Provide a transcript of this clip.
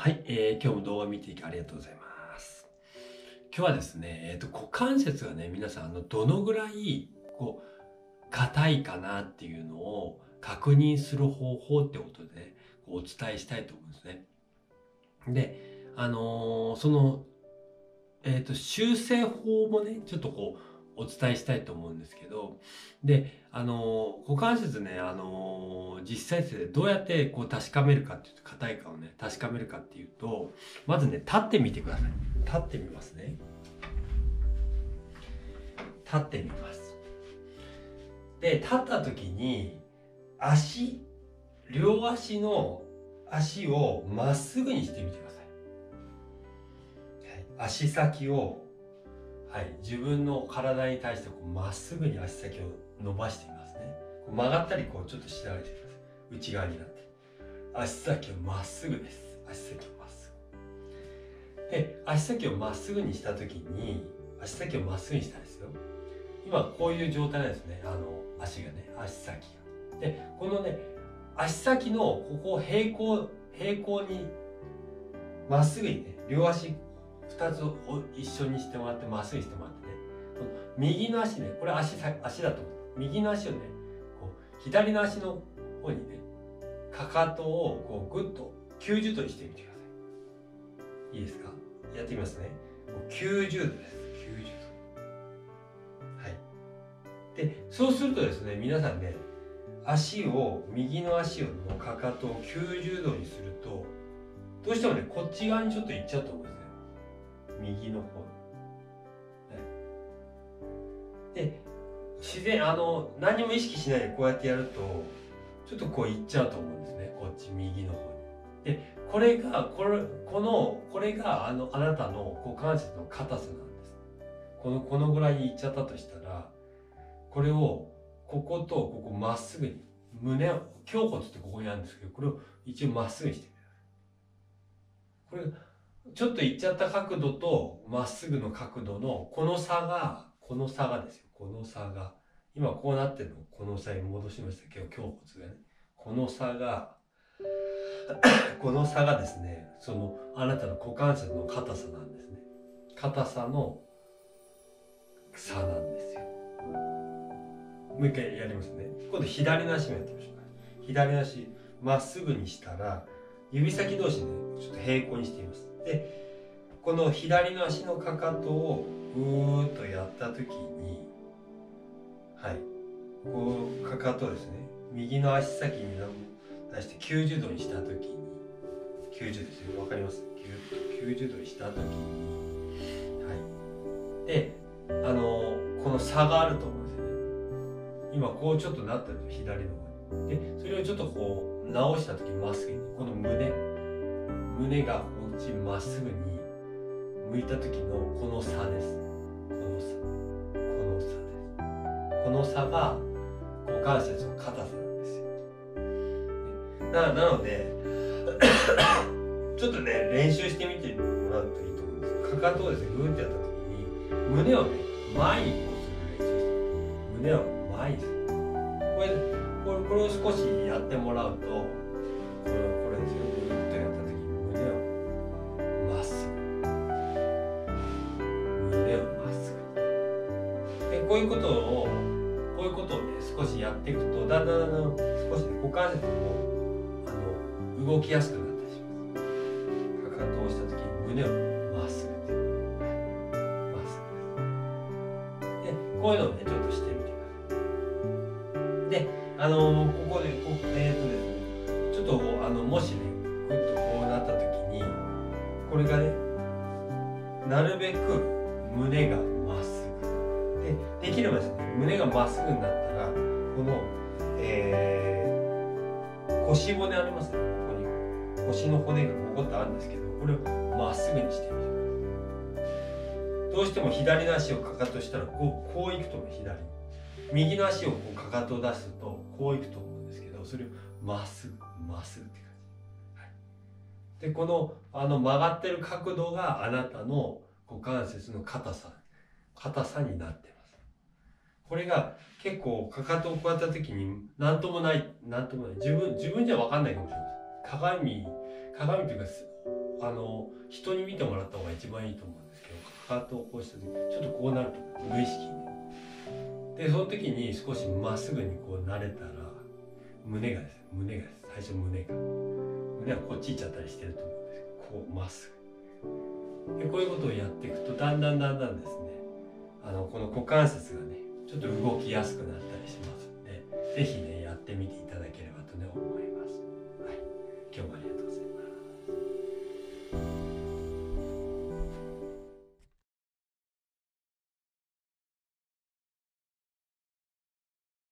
はい、えー今日も動画見ていきありがとうございます。今日はですね、えっ、と、股関節がね、皆さん、あの、どのぐらい、こう、硬いかなっていうのを確認する方法ってことでね、こうお伝えしたいと思うんですね。で、あのーその、えっ、と、修正法もね、ちょっとこう、お伝えしたいと思うんですけど、で、あの股関節ね、あの実際ですね、どうやってこう確かめるかっていうと、硬いかをね、確かめるかっていうと、まずね、立ってみてください。立ってみますね。立ってみます。で、立った時に、足、両足の足をまっすぐにしてみてください。はい、足先を、はい、自分の体に対してまっすぐに足先を伸ばしてみますね。曲がったりこうちょっとしてあげてください。内側になって。足先をまっすぐです。足先をまっすぐ。で、足先をまっすぐにした時に、足先をまっすぐにしたんですよ。今こういう状態なんですね。あの、足がね、足先が。で、このね、足先のここを平行、平行に、まっすぐにね、両足二つを一緒にしてもらって、まっすぐしてもらってね。右の足ね、これ足、足だと思って。右の足をね、こう、左の足の方にね、かかとをこうグッと90度にしてみてください。いいですか？やってみますね。90度です。90度。はい。で、そうするとですね、皆さんね、足を、右の足のかかとを90度にすると、どうしてもね、こっち側にちょっと行っちゃうと思うんです。右の方に。はいで、自然、あの、何も意識しないでこうやってやると、ちょっとこう行っちゃうと思うんですね。こっち右の方に。で、これが、これ、この、これがあの、あなたの股関節の硬さなんです。この、このぐらいに行っちゃったとしたら、これを、こことここまっすぐに、胸、胸骨ってここにあるんですけど、これを一応まっすぐにしてみてください。これ、ちょっと行っちゃった角度と、まっすぐの角度の、この差が、この差がですよ。この差が。今こうなってるの、この差に戻しましたけど、胸骨がね。この差が、この差がですね、その、あなたの股関節の硬さなんですね。硬さの差なんですよ。もう一回やりますね。今度左の足もやってみましょうか。左の足、まっすぐにしたら、指先同士ね、ちょっと平行にしてみます。で、この左の足のかかとをぐーっとやったときに、はい。こう、かかとですね、右の足先に出して90度にしたときに、90ですよ。わかります ?90 度にしたときに、はい。で、あの、この差があると思うんですよね。今こうちょっとなったんですよ、左の方に。で、それをちょっとこう、直したときまっすぐに、この胸、胸がこっちまっすぐに向いた時のこの差です。この差。この差です。この差が股関節の硬さなんですよ。ねななので、ちょっとね、練習してみてもらうといいと思うんです。かかとをですね、グーってやった時に、胸をね、前にこうする練習して、胸を前にする。これ、これこれを少しやってもらうと、いうことを、こういうことをね、少しやっていくと、だんだんだんだん少しね、股関節も、あの、動きやすくなったりします。かかとをした時に胸をまっすぐって。まっすぐで。こういうのをね、ちょっとしてみてください。で、あのここで、こえー、とですね、ちょっとこう、あの、もしね、ぐっとこうなった時に、これがね、なるべく胸が。で、できればですね、胸がまっすぐになったら、この、えー、腰骨ありますね、ここに。腰の骨がここってあるんですけど、これをまっすぐにしてみてください。どうしても左の足をかかとしたら、こう、こういくと思う、左。右の足をこうかかと出すと、こういくと思うんですけど、それをまっすぐ、まっすぐって感じ。はい。で、この、あの曲がってる角度があなたの股関節の硬さ、硬さになってます。これが結構かかとをこうやった時に何ともない、何ともない。自分、自分じゃわかんないかもしれない。鏡、鏡というか、あの人に見てもらった方が一番いいと思うんですけどかかとをこうした時ちょっとこうなると無意識に。でその時に少しまっすぐにこうなれたら胸がです。胸がです。最初胸が。胸はこっち行っちゃったりしてると思うんですこうまっすぐ。でこういうことをやっていくとだんだんだんだんですねあのこの股関節がねちょっと動きやすくなったりしますので是非ねやってみていただ